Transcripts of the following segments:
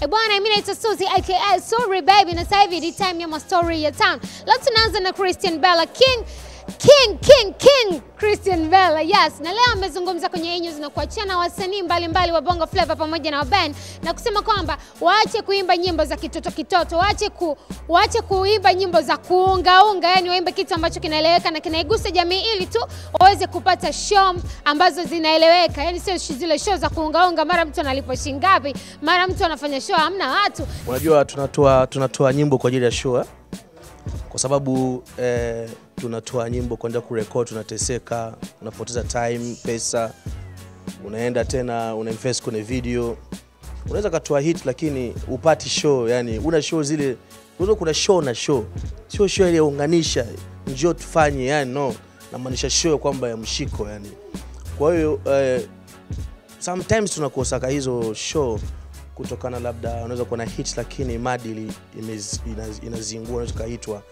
E bwana, mimi naitwa Suzy aka Sorry Baby na sasa hivi ni time ya mastori ya town. Leo tunaanza na Christian Bella King King King King Christian Bella. Yes, na leo amezungumza kwenye news na kuachana wasanii mbalimbali wa Bongo Flava pamoja na Ben na kusema kwamba waache kuimba nyimbo za kitoto kitoto, waache ku, waache kuimba nyimbo za kuungaunga, yani waimbe kitu ambacho kinaeleweka na kinaigusa jamii ili tu waweze kupata show ambazo zinaeleweka, yani sio zile show za kuungaunga, mara mtu analipwa shilingi ngapi, mara mtu anafanya show hamna watu. Unajua tunatoa tunatoa nyimbo kwa ajili ya show eh? Kwa sababu eh, tunatoa nyimbo kwenda kurekod, tunateseka, unapoteza time, pesa, unaenda tena una invest kwenye video. Unaweza katoa hit lakini upati show, yani una show zile, unaweza kuna show na show, sio show ile unganisha, njoo tufanye, yani no, namaanisha show kwamba ya mshiko yani. Kwa hiyo eh, sometimes tunakosaka hizo show kutokana labda unaweza kuwa na hit lakini maadili inazingua, unaweza ukaitwa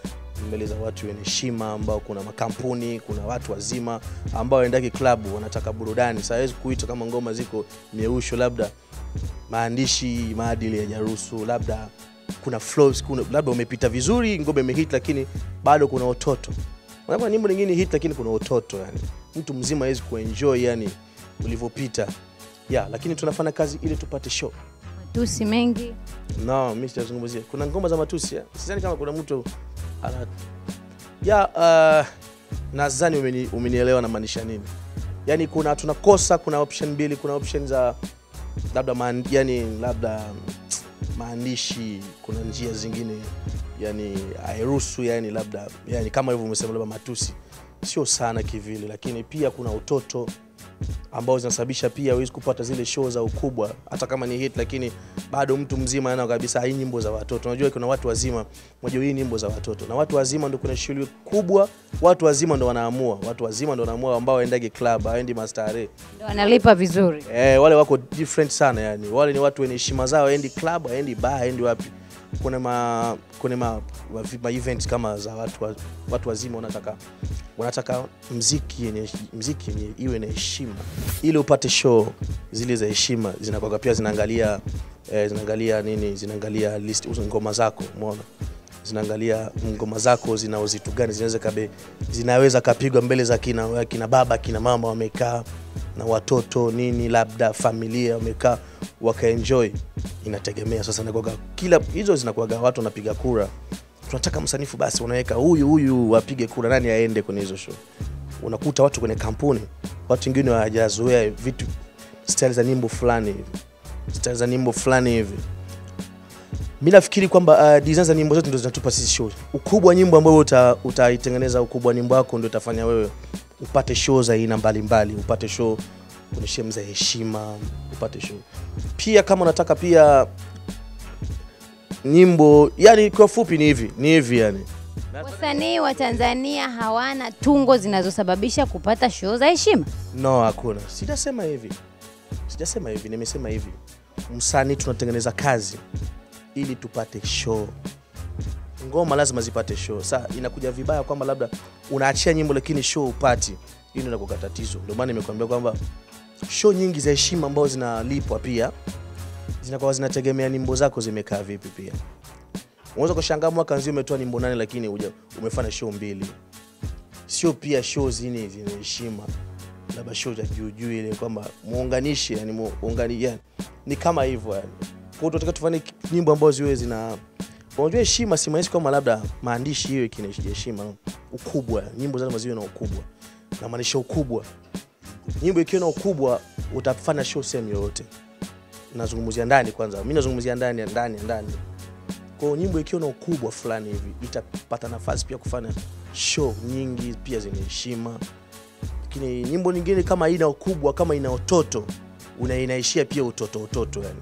mbele za watu wenye heshima, ambao kuna makampuni, kuna watu wazima ambao waendaki klabu wanataka burudani. sawezi hawezi kuitwa kama ngoma ziko mieusho, labda maandishi maadili hayajaruhusu, labda kuna flows, kuna labda umepita vizuri, ngoma imehit lakini bado kuna utoto. Unaona nyimbo nyingine hit lakini kuna utoto, yani mtu mzima hawezi kuenjoy yani ulivyopita. Yeah, lakini tunafanya kazi ili tupate show. Matusi mengi No, mimi sitazungumzia. Kuna ngoma za matusi. ya? Sidhani kama kuna mtu ana ya uh, nadhani umeni, umenielewa na maanisha nini. Yaani kuna tunakosa, kuna option mbili, kuna option za labda man, yani labda maandishi, kuna njia zingine yani hairuhusu yani labda yani kama hivyo umesema labda matusi sio sana kivile, lakini pia kuna utoto ambao zinasababisha pia huwezi kupata zile show za ukubwa, hata kama ni hit, lakini bado mtu mzima ana kabisa hii nyimbo za watoto. Unajua kuna watu wazima, unajua hii nyimbo za watoto, na watu wazima ndio kuna shughuli kubwa, watu wazima ndio wanaamua, watu wazima ndio wanaamua, ambao waendage club, haendi mastare. ndo wanalipa vizuri. Eh, wale wako different sana yani, wale ni watu wenye heshima zao, haendi club, haendi bar, haendi wapi. Kuna ma kuna ma, ma, ma events kama za watu watu wazima wanataka wanataka mziki yenye mziki yenye iwe na heshima. Ili upate show zile za heshima zinakwaga pia zinaangalia eh, zinaangalia nini? Zinaangalia list ngoma zako umeona? Zinaangalia ngoma zako zina uzito gani? Zinaweza kabe zinaweza kapigwa mbele za kina, kina baba kina mama wamekaa na watoto nini labda familia wamekaa wakaenjoy inategemea. Sasa nakuwaga kila hizo zinakwaga watu wanapiga kura tunataka msanifu basi unaweka huyu huyu apige kura nani aende kwenye hizo show? Unakuta watu kwenye kampuni watu wengine hawajazoea vitu style za nyimbo fulani hivi style za nyimbo fulani hivi. Mi nafikiri kwamba uh, design za nyimbo zetu ndo zinatupa sisi show. Ukubwa wa nyimbo ambayo uta, utaitengeneza ukubwa wa nyimbo yako ndio utafanya wewe upate show za aina mbalimbali upate show kwenye sehemu za heshima upate show. Pia kama unataka pia nyimbo yani kwa fupi ni hivi ni hivi yani. Wasanii wa Tanzania hawana tungo zinazosababisha kupata show za heshima. no hakuna. Sijasema hivi. Sijasema hivi nimesema hivi. Msanii tunatengeneza kazi ili tupate show. Ngoma lazima zipate show. Saa inakuja vibaya kwamba labda unaachia nyimbo lakini show upati. Hii ndio tatizo. Ndio maana nimekuambia kwamba show nyingi za heshima ambazo zinalipwa pia zinakuwa zinategemea nimbo zako zimekaa vipi pia. Unaweza kushangaa mwaka nzima umetoa nimbo nane lakini uja, umefanya show mbili. Sio pia show zini zina heshima. Labda show za juu juu ile kwamba muunganishe yani muungani yani ni kama hivyo yani. Kwa tunataka tufanye nyimbo ambazo ziwe zina unajua heshima si maanishi kwamba labda maandishi hiyo kina heshima. Ukubwa nyimbo lazima ziwe na ukubwa. Na maanisha ukubwa. Nyimbo ikiwa na ukubwa utafanya show sehemu yoyote nazungumzia ndani kwanza. Mi nazungumzia ndani ndani ndani. Kwa nyimbo ikiwa na ukubwa fulani hivi itapata nafasi pia kufanya show nyingi pia zenye heshima. Lakini nyimbo nyingine kama ina ukubwa kama ina utoto inaishia pia utoto utoto yani